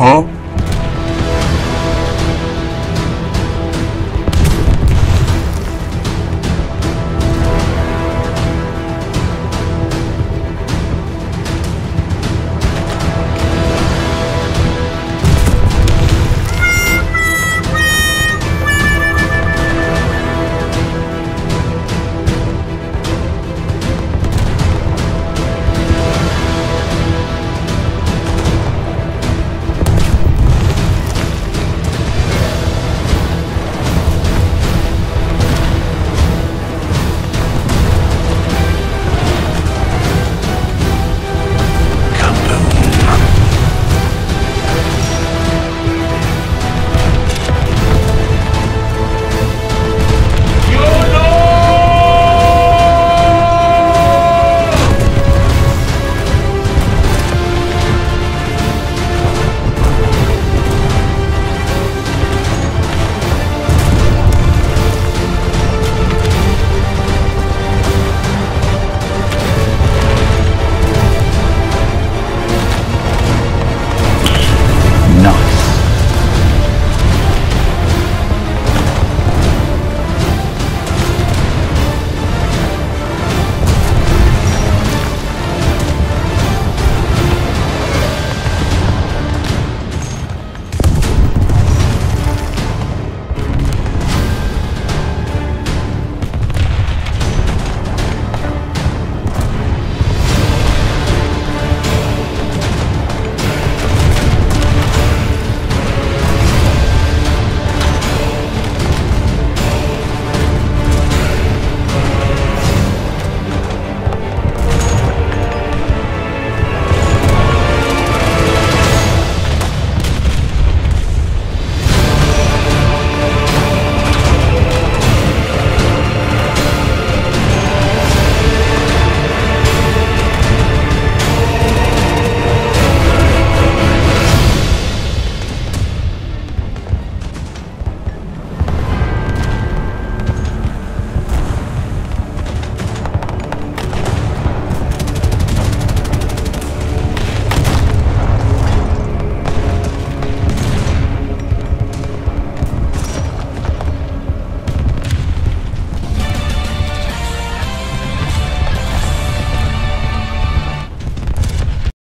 Huh?